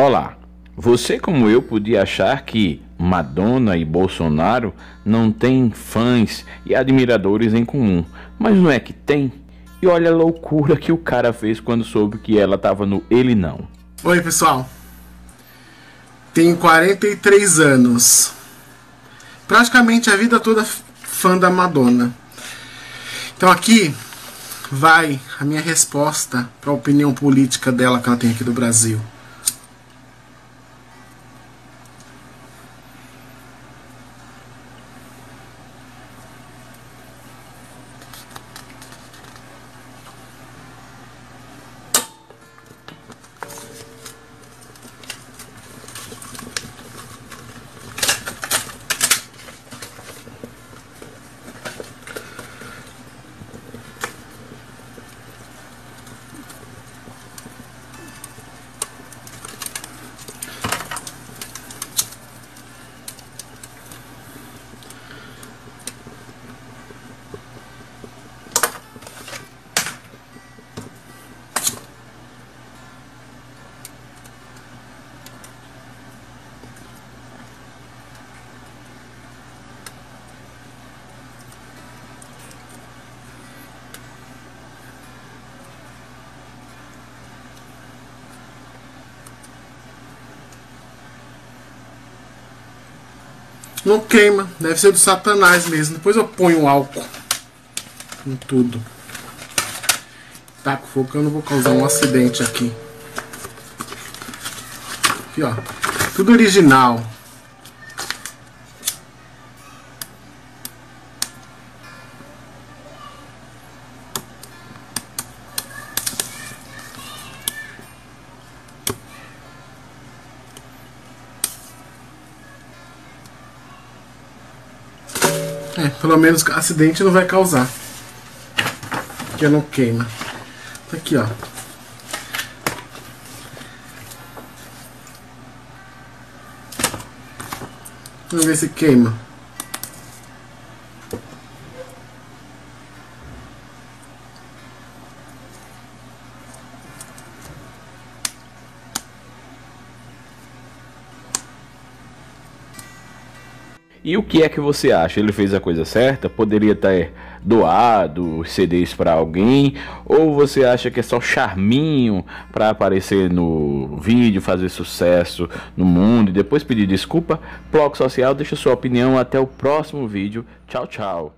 Olá, você como eu podia achar que Madonna e Bolsonaro não têm fãs e admiradores em comum, mas não é que tem? E olha a loucura que o cara fez quando soube que ela tava no Ele Não. Oi, pessoal. Tenho 43 anos. Praticamente a vida toda fã da Madonna. Então aqui vai a minha resposta para a opinião política dela que ela tem aqui do Brasil. Não queima, deve ser do satanás mesmo. Depois eu ponho álcool em tudo. Tá fogo que eu não vou causar um acidente aqui. Aqui ó, tudo original. É, pelo menos acidente não vai causar. Porque não queima. Tá aqui, ó. Vamos ver se queima. E o que é que você acha? Ele fez a coisa certa? Poderia ter doado os CDs para alguém? Ou você acha que é só charminho para aparecer no vídeo, fazer sucesso no mundo e depois pedir desculpa? Bloco Social, deixa sua opinião. Até o próximo vídeo. Tchau, tchau.